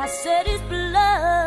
I said it's blood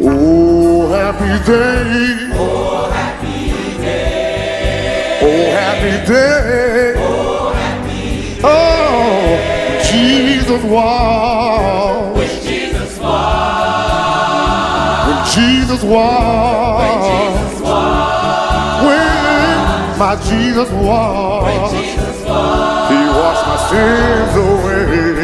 Oh, happy day. Oh, happy day. Oh, happy day. Oh, happy day. Oh, Jesus was. When Jesus was. When Jesus was. When my Jesus was. He washed my sins away.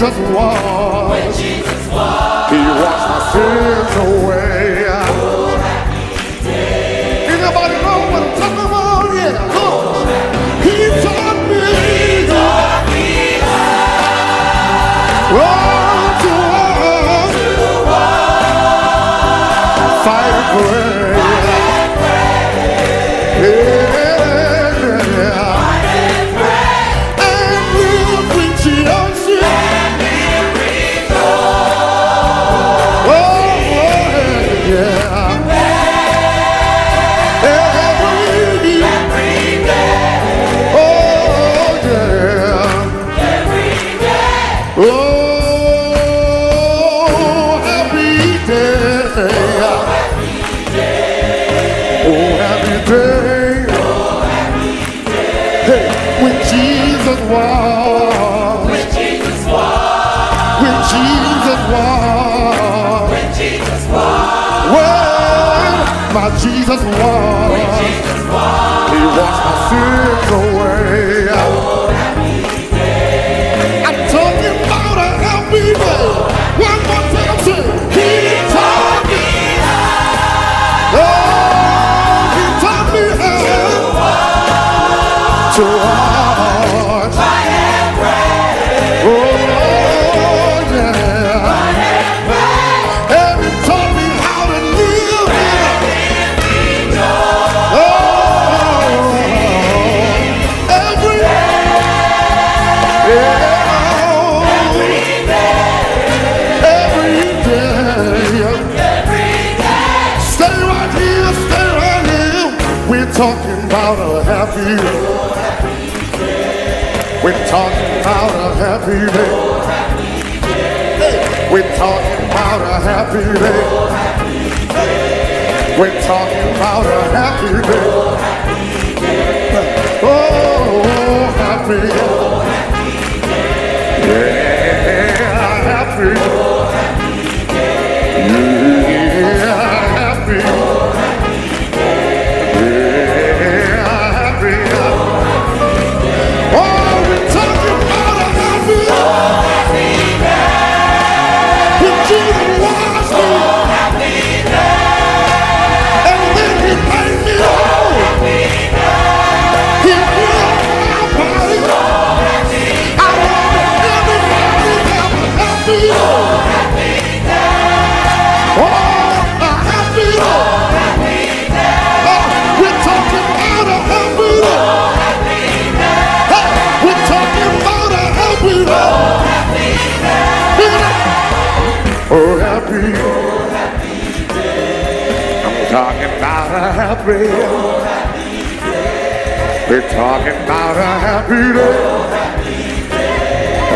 Jesus was, when Jesus was, He washed my sins away. Oh, happy day. Anybody know what I'm talking about? Yeah, oh, He taught me. He taught me how. Oh, to walk, to walk, fight for. my Jesus was. He washed my sins away. I told you about. One more time, He taught me how. He taught me how to. To walk. talking about a happy day. We're talking about a happy day. We're talking about a happy day. We're talking about a happy day. Oh, happy. see. happy day. We're talking about a happy day. Oh.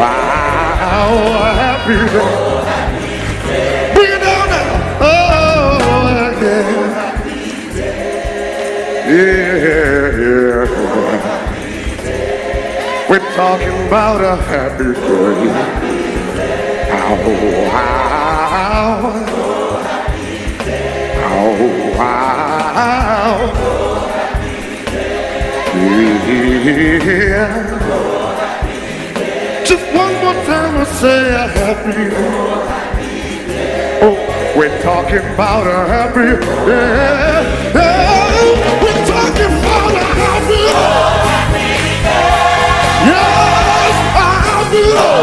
Wow, a happy day. Bring it down now. Oh, yeah. Yeah, yeah, yeah. We're talking about a happy day. Oh, wow. Oh, wow. here. Just one more time I say I'm happy. Oh, we're talking about a happy. Yeah. yeah. We're talking about a happy. Yes, a happy.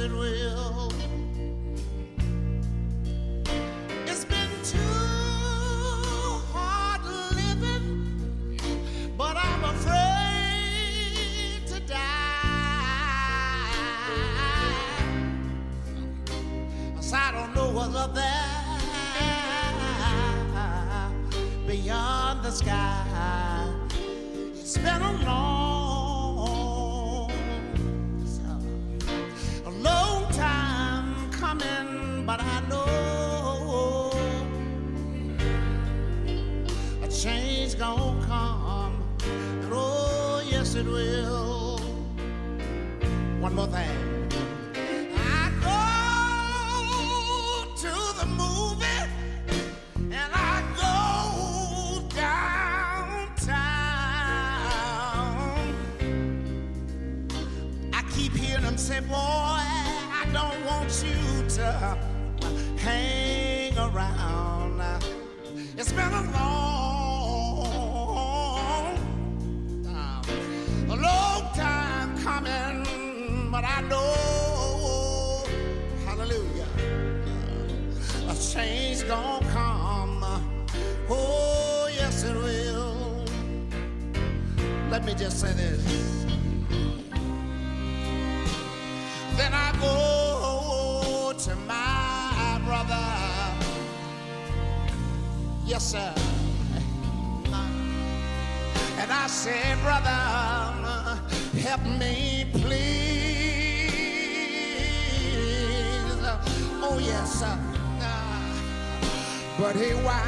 It will. but hey, why?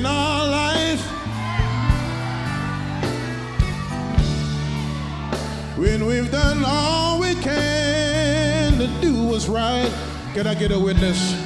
in our life. When we've done all we can to do what's right, can I get a witness?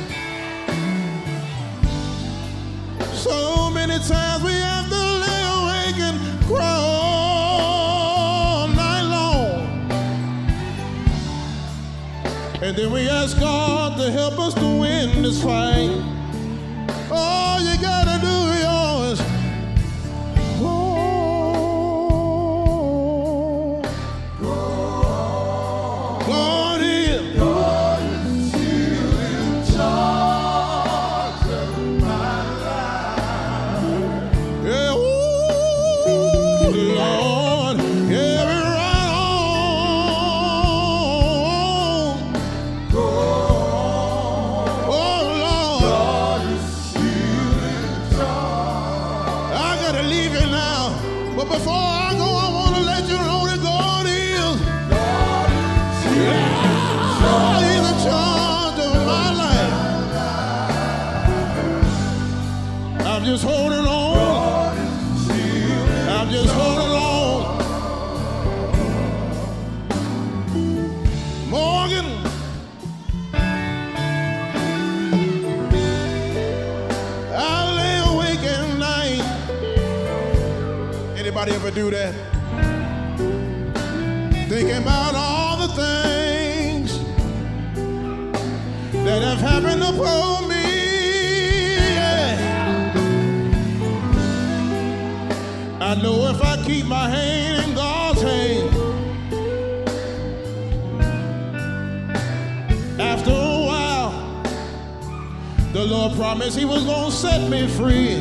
The Lord promised he was going to set me free.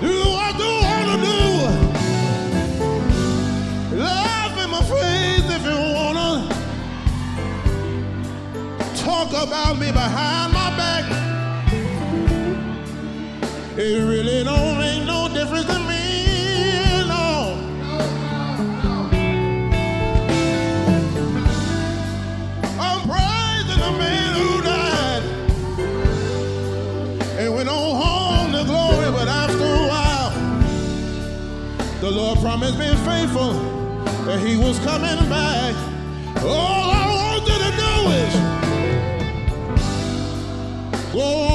Do what I do want to do. Love in my faith if you want to. Talk about me behind my back. It really don't promised me faithful that he was coming back. All I wanted to know is, Lord,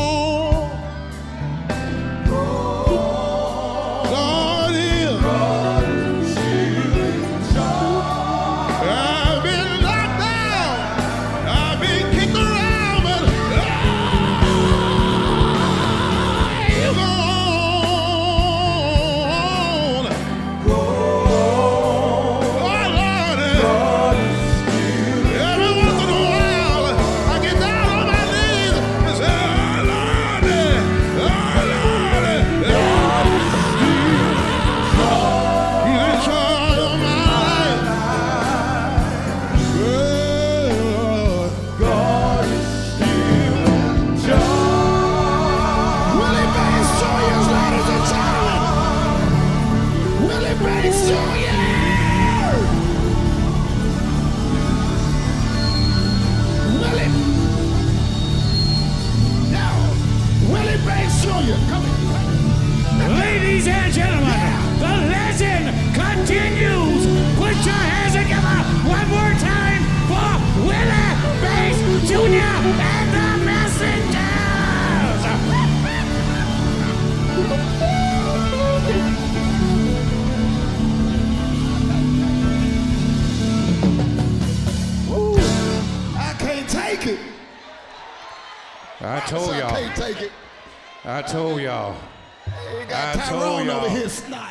told y'all. I. I told y'all. I told y'all.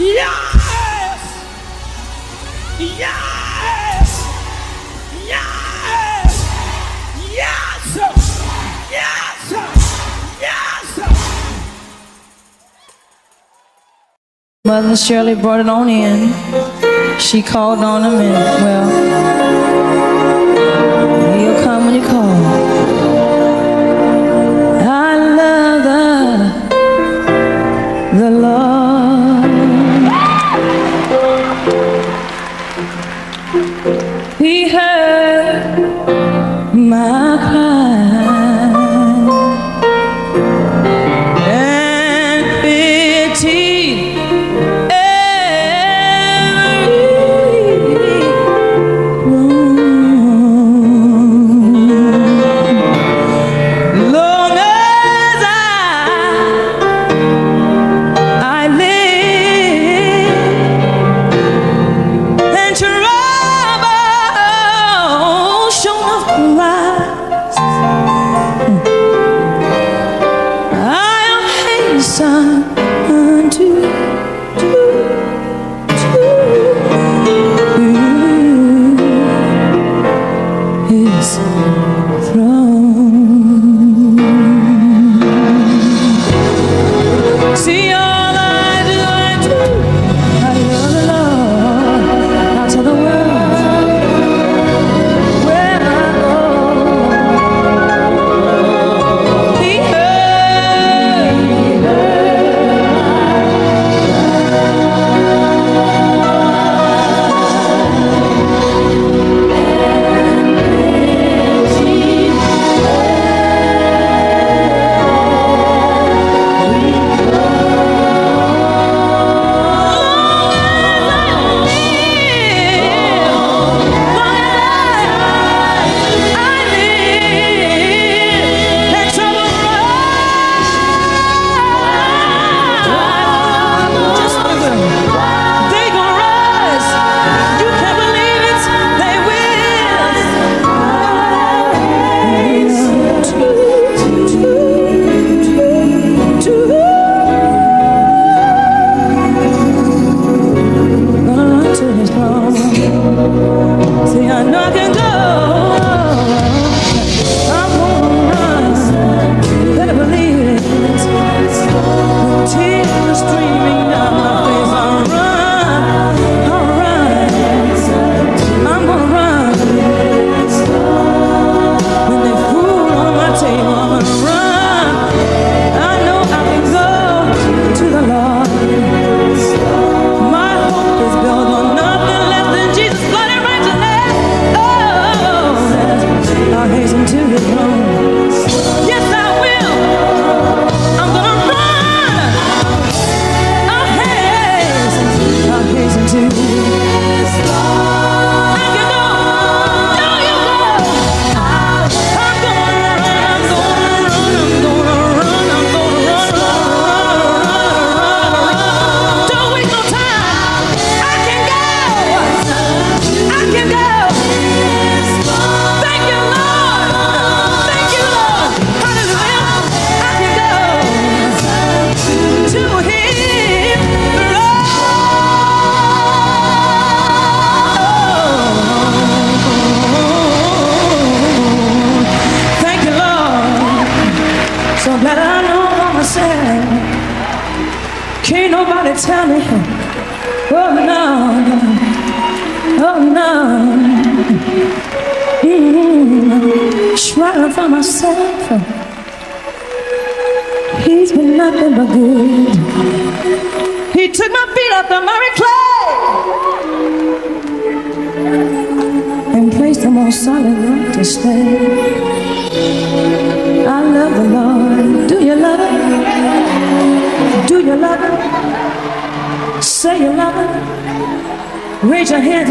Yes! Yes! Yes! Yes! Yes! Yes! Mother Shirley brought it on in. She called on him and, well, he'll come when he calls.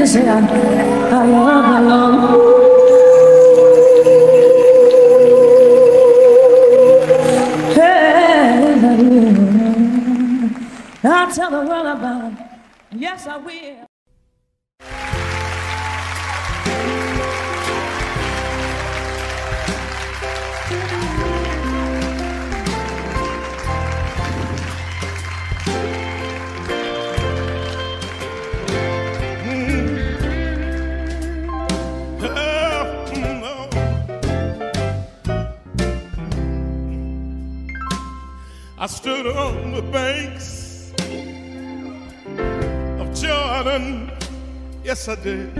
Raise your Yes,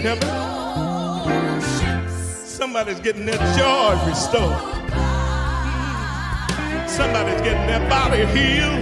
to heaven. Somebody's getting their joy restored. Somebody's getting their body healed.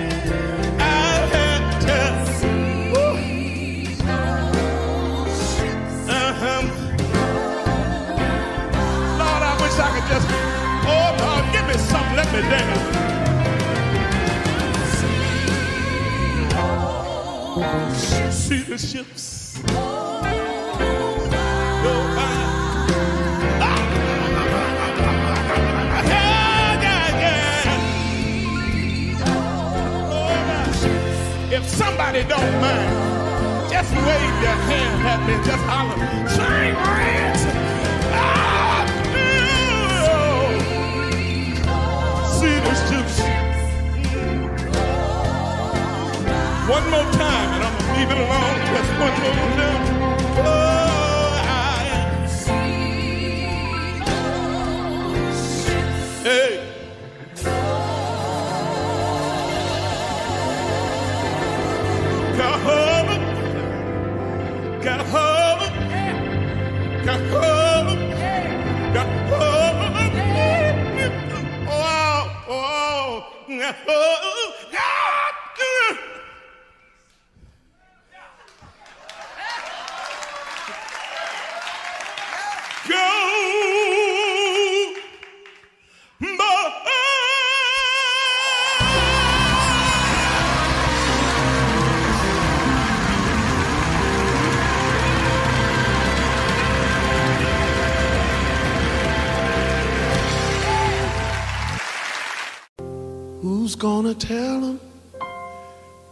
Gonna tell him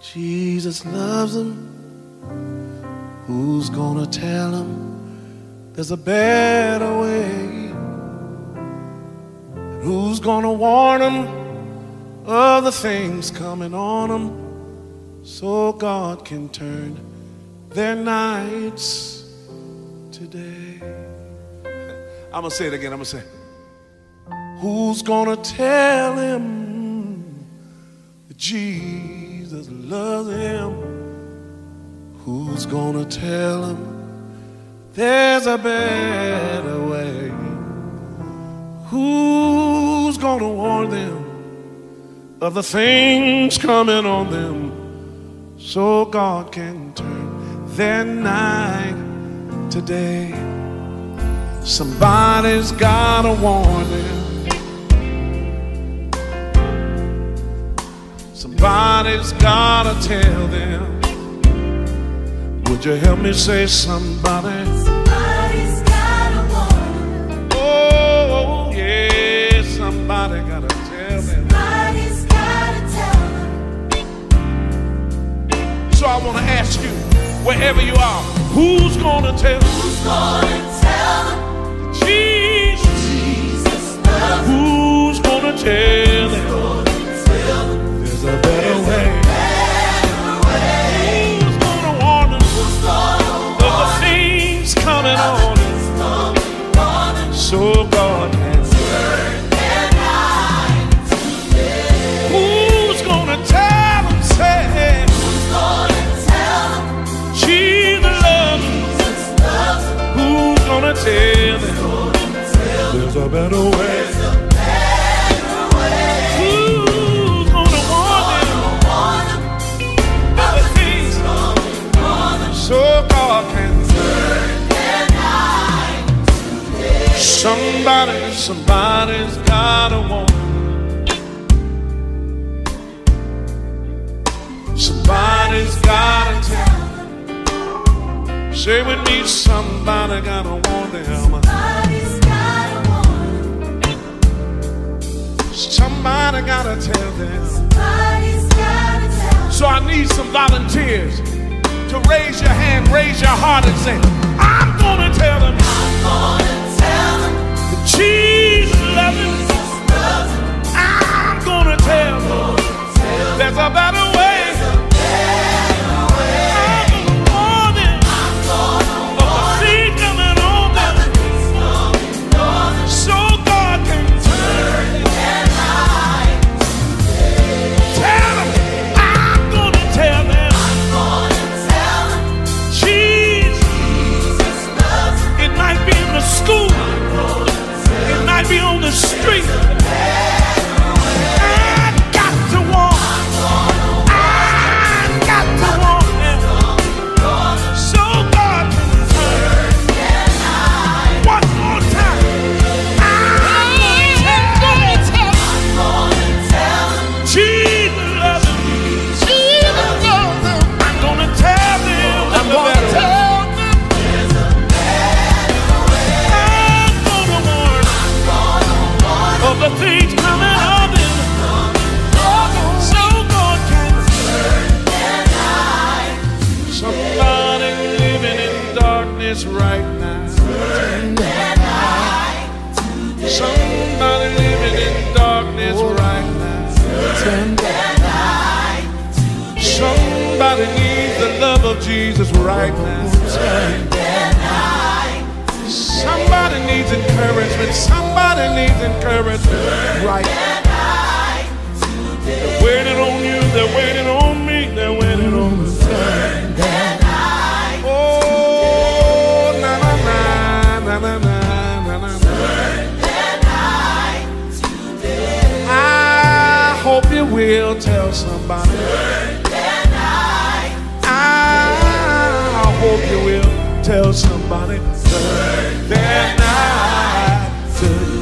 Jesus loves him? Who's gonna tell him there's a better way? Who's gonna warn him of the things coming on him so God can turn their nights today? I'm gonna say it again. I'm gonna say, Who's gonna tell him Jesus loves him? Who's gonna tell him there's a better way? Who's gonna warn them of the things coming on them so God can turn their night today? Somebody's gotta warn them. Somebody's gotta tell them. Would you help me say somebody? Somebody's gotta warn them. Oh, yeah, somebody gotta tell them. Somebody's gotta tell them. So I want to ask you, wherever you are, who's gonna tell them? Who's gonna tell them Jesus. Jesus loves them?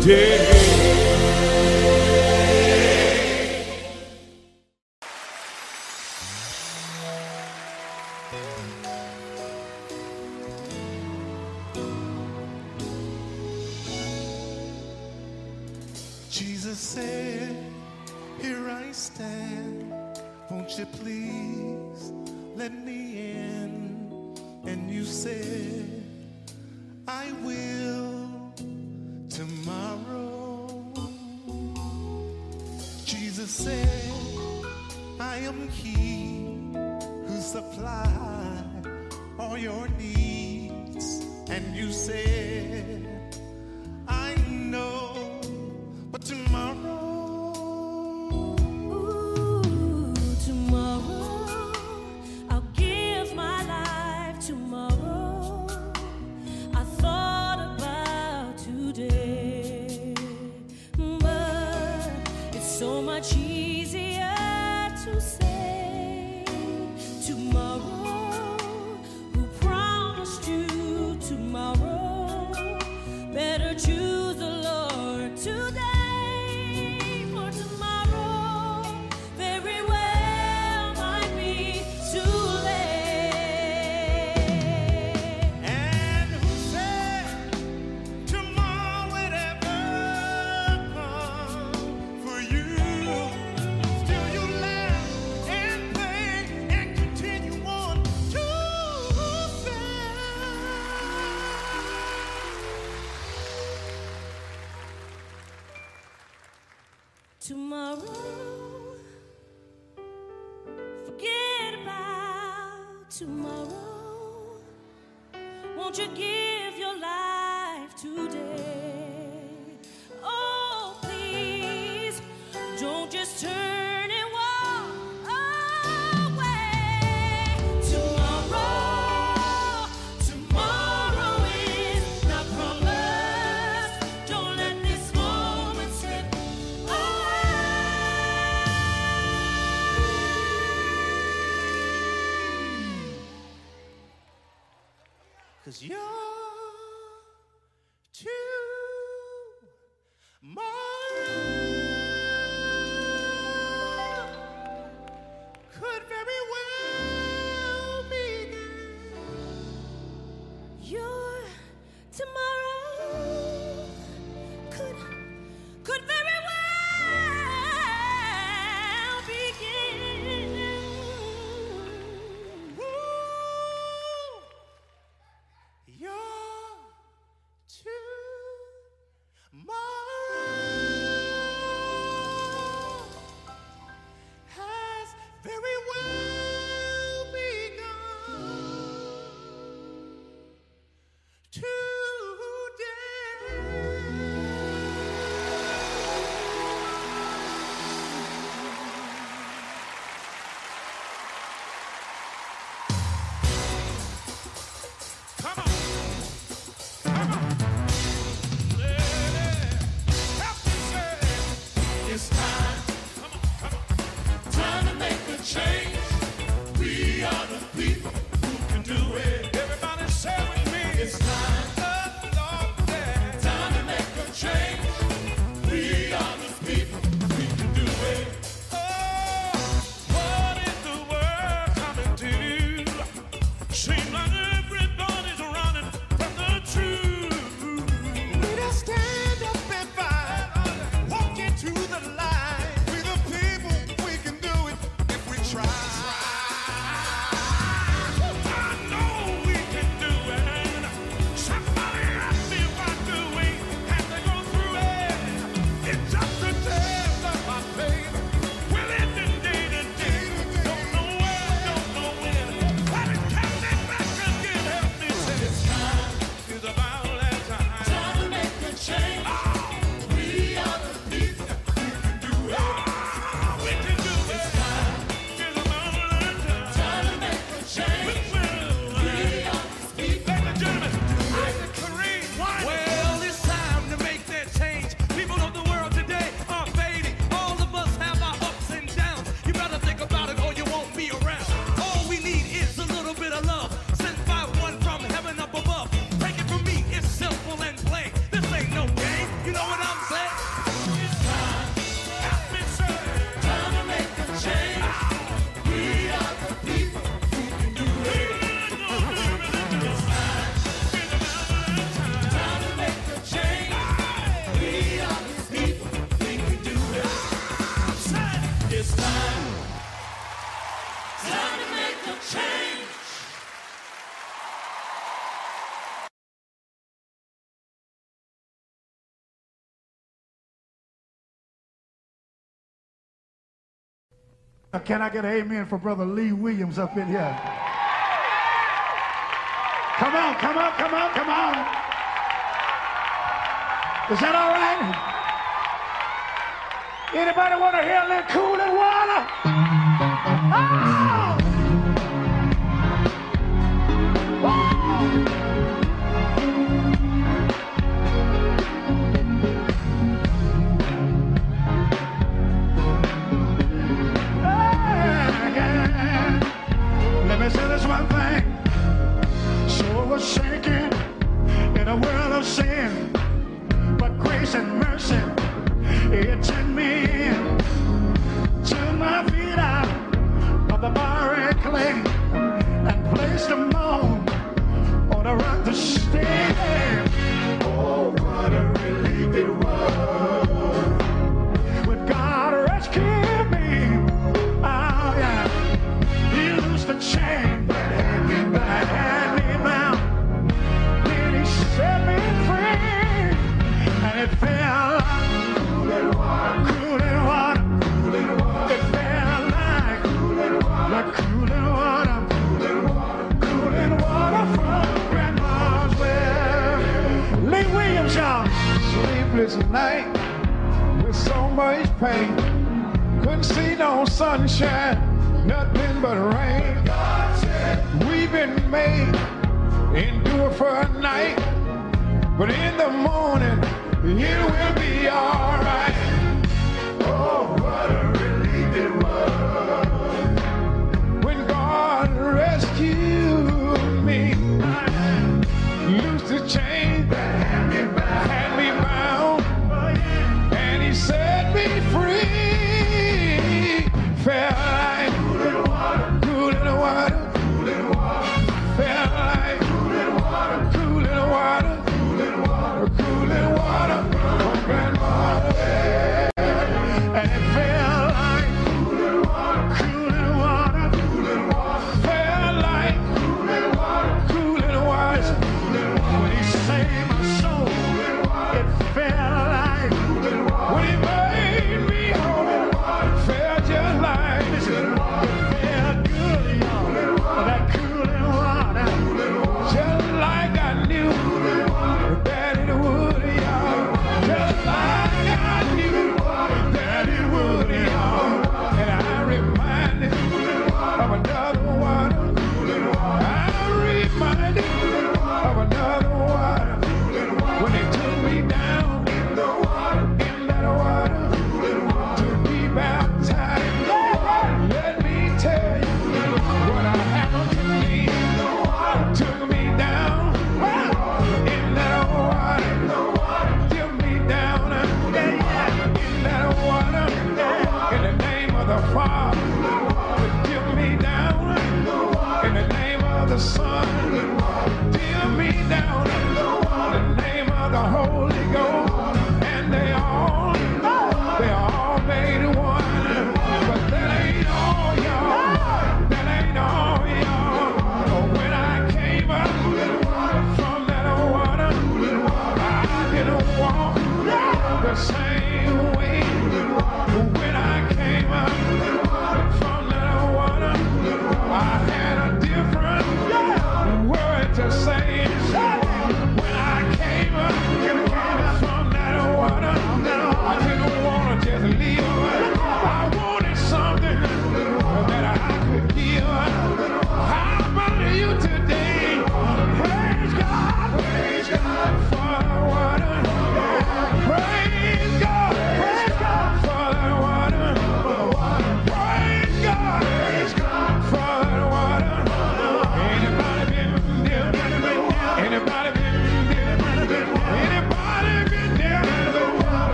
day. Can I get an amen for Brother Lee Williams up in here? Come on, come on, come on, come on. Is that all right? Anybody want to hear a little cool water? Ah! shaking in a world of sin, but grace and mercy. tonight with so much pain. Couldn't see no sunshine, nothing but rain. We've been made endure for a night, but in the morning it will be alright.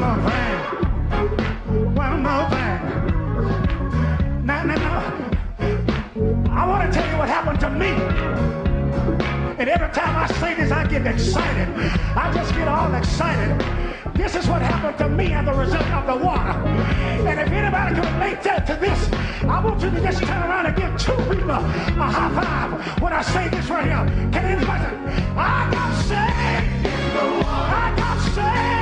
More thing. One more thing. I want to tell you what happened to me. And every time I say this, I get excited. I just get all excited. This is what happened to me as a result of the water. And if anybody can relate to this, I want you to just turn around and give two people a high five when I say this right here. Can I got saved. I got saved.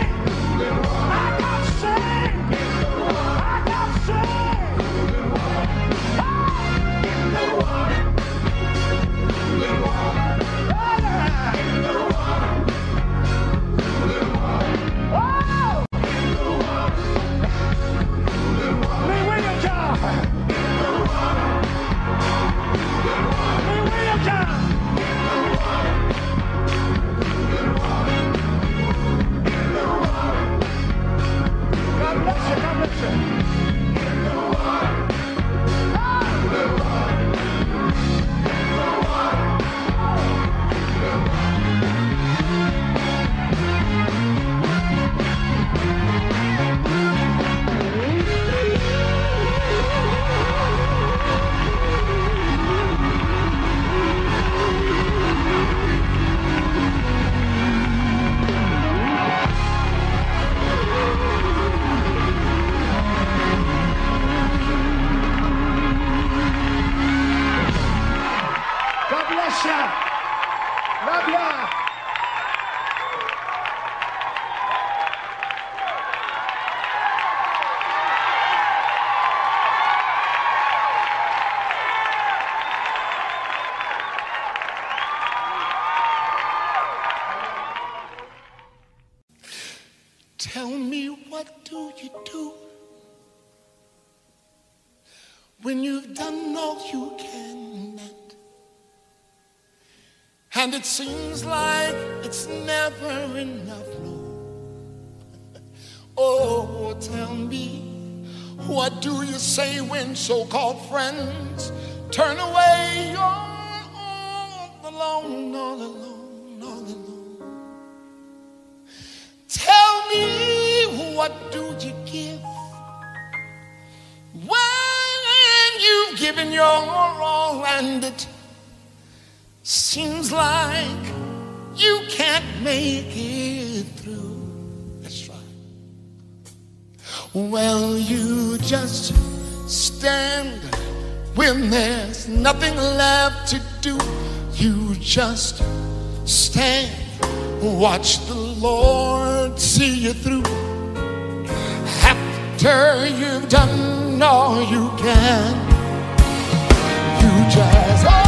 Say when so-called friends turn away all alone all alone all alone Tell me what do you give when you've given your all and it seems like you can't make it through. That's right. Well, you just stand when there's nothing left to do. You just stand, watch the Lord see you through. After you've done all you can. You just, oh.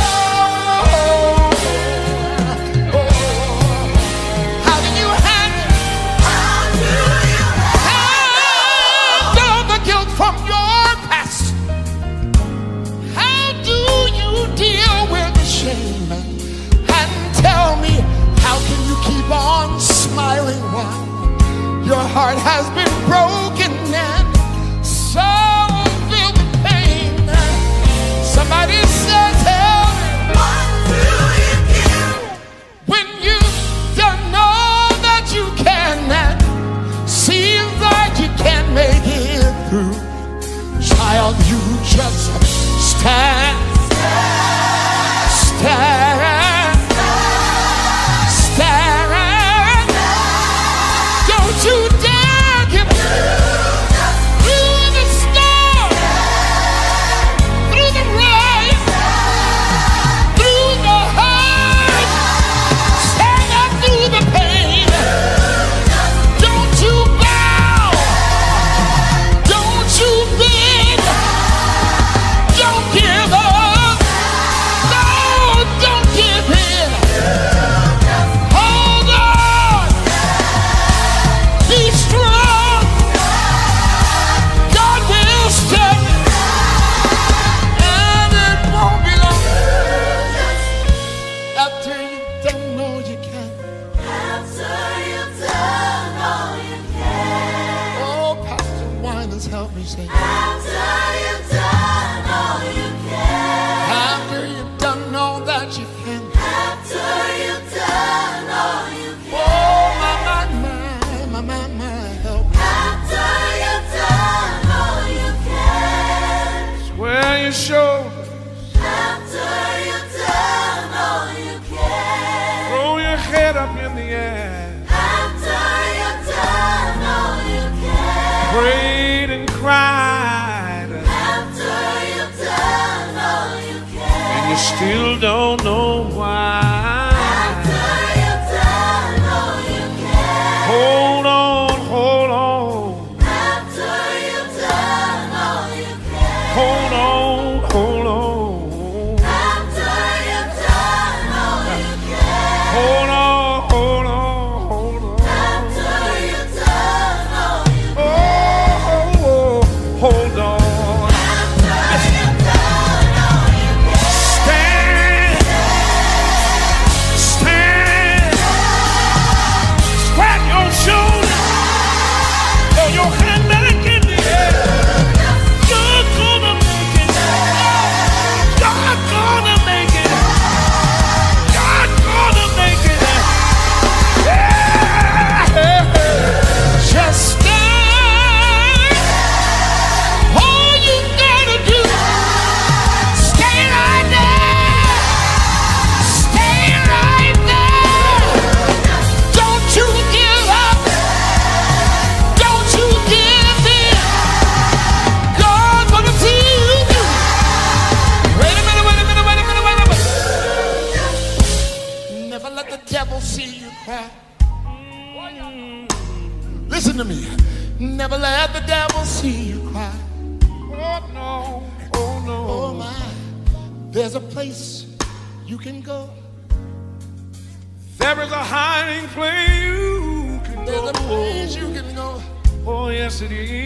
Oh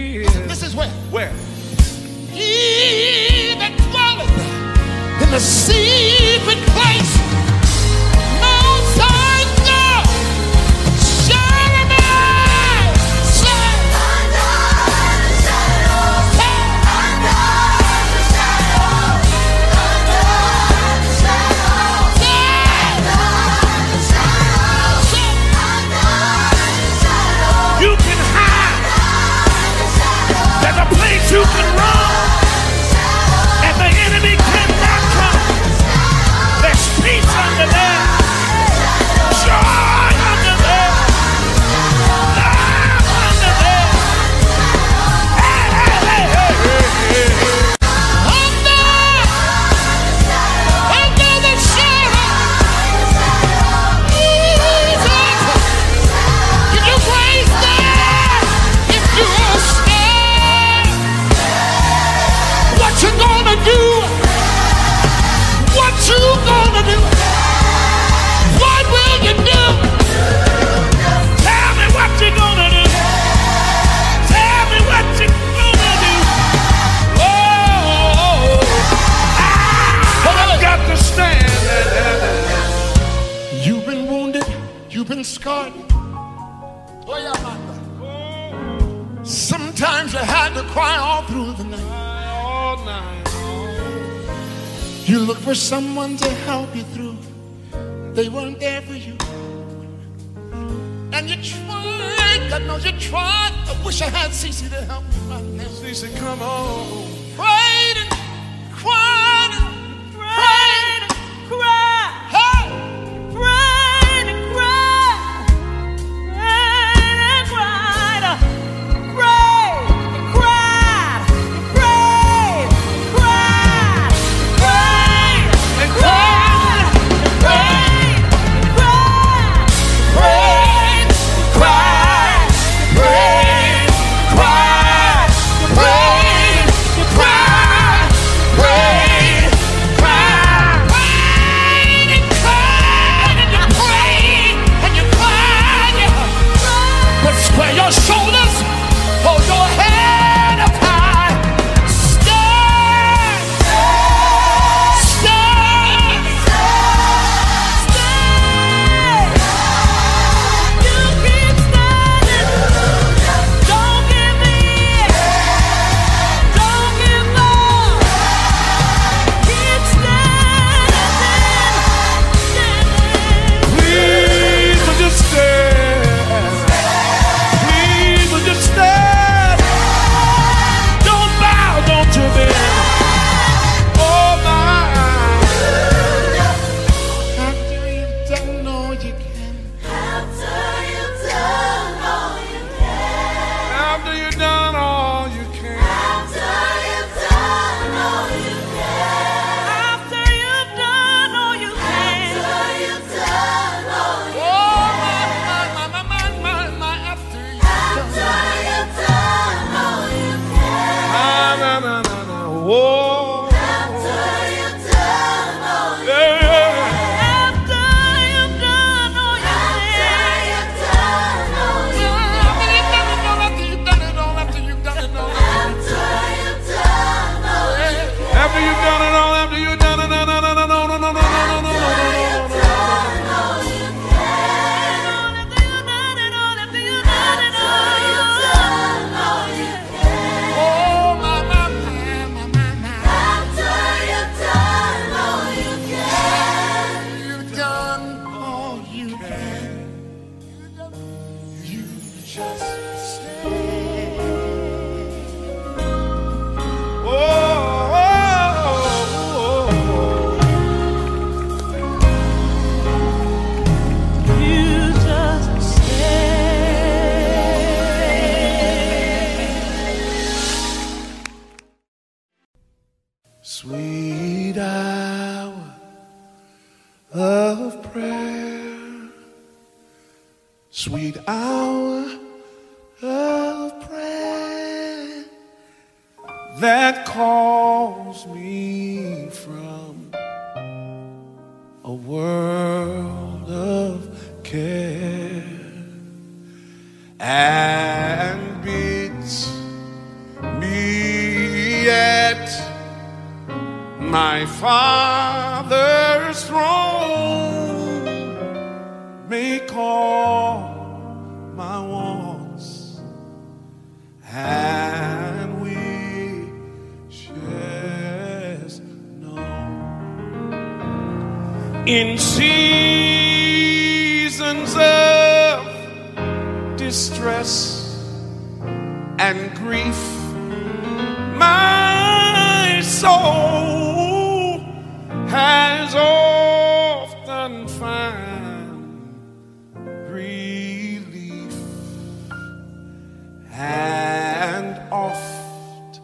and oft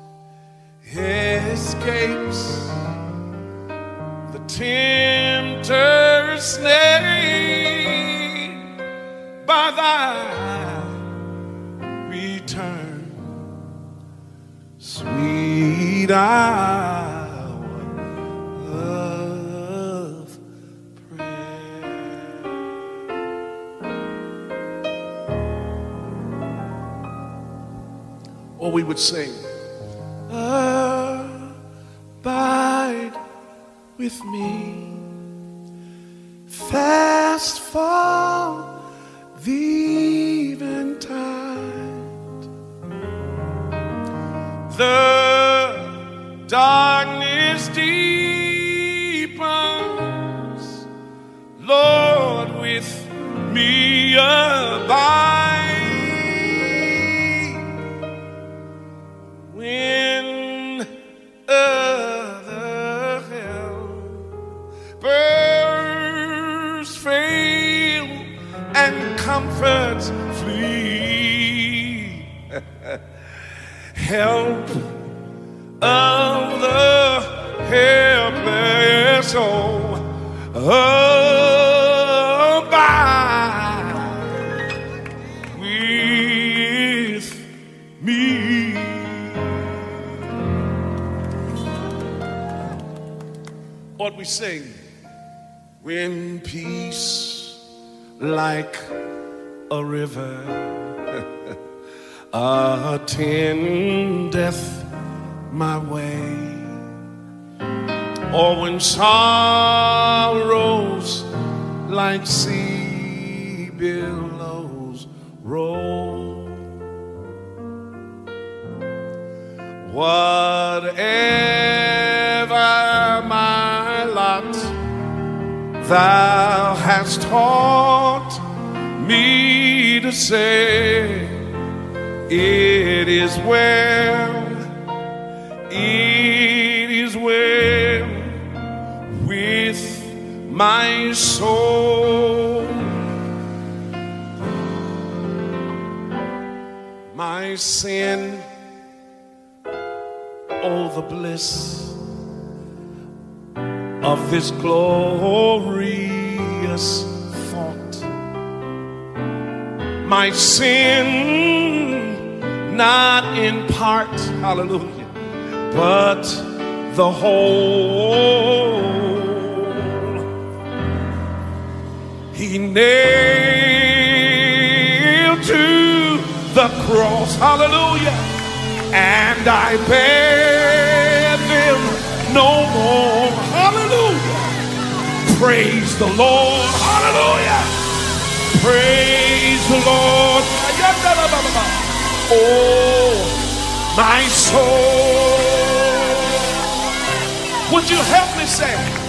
escapes would sing, Abide with me. the whole. He nailed to the cross, hallelujah, and I bear them no more, hallelujah. Praise the Lord, hallelujah. Praise the Lord, oh, my soul. You help me say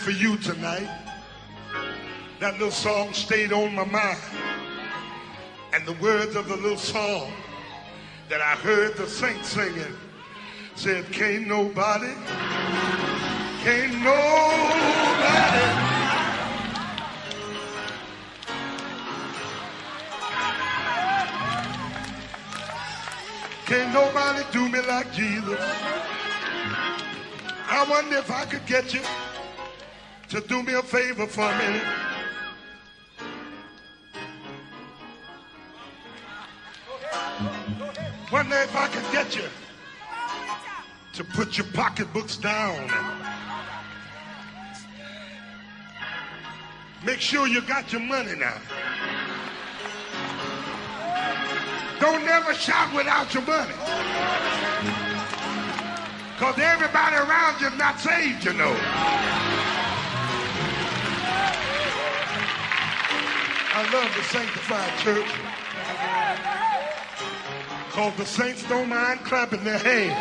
for you tonight. That little song stayed on my mind. And the words of the little song that I heard the saints singing said, Can't nobody, can't nobody. Can't nobody do me like Jesus. I wonder if I could get you to do me a favor for a minute. Wonder if I could get you to put your pocketbooks down. Make sure you got your money now. Don't never shout without your money. Because everybody around you is not saved, you know. I love the sanctified church. Because the saints don't mind clapping their hands.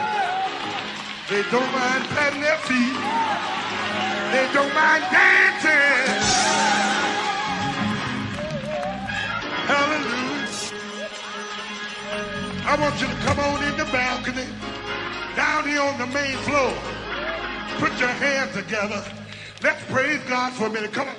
They don't mind patting their feet. They don't mind dancing. Hallelujah. I want you to come on in the balcony, down here on the main floor. Put your hands together. Let's praise God for a minute. Come on.